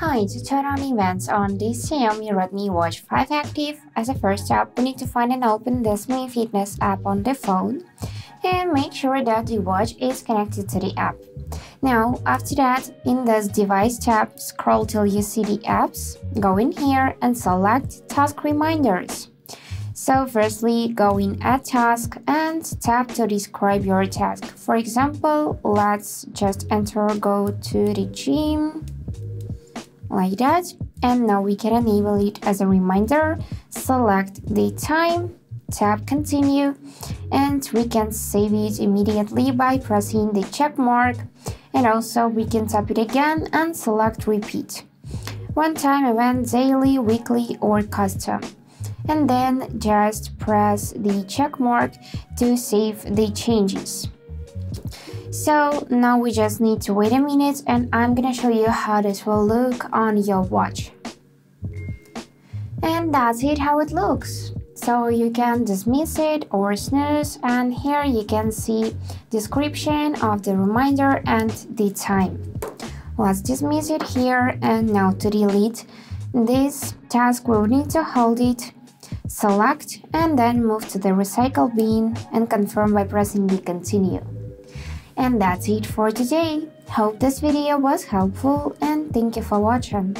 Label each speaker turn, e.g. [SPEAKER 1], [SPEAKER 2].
[SPEAKER 1] Hi, to turn on events on this Xiaomi Redmi Watch 5 Active, as a first step, we need to find and open this Mi Fitness app on the phone and make sure that the watch is connected to the app. Now, after that, in this device tab, scroll till you see the apps, go in here and select task reminders. So firstly, go in add task and tap to describe your task. For example, let's just enter go to the gym like that. And now we can enable it as a reminder. Select the time, tap continue, and we can save it immediately by pressing the check mark. And also we can tap it again and select repeat. One time event daily, weekly or custom. And then just press the check mark to save the changes. So now we just need to wait a minute and I'm gonna show you how this will look on your watch. And that's it how it looks. So you can dismiss it or snooze and here you can see description of the reminder and the time. Let's dismiss it here and now to delete this task we'll need to hold it, select and then move to the recycle bin and confirm by pressing the continue. And that's it for today. Hope this video was helpful and thank you for watching.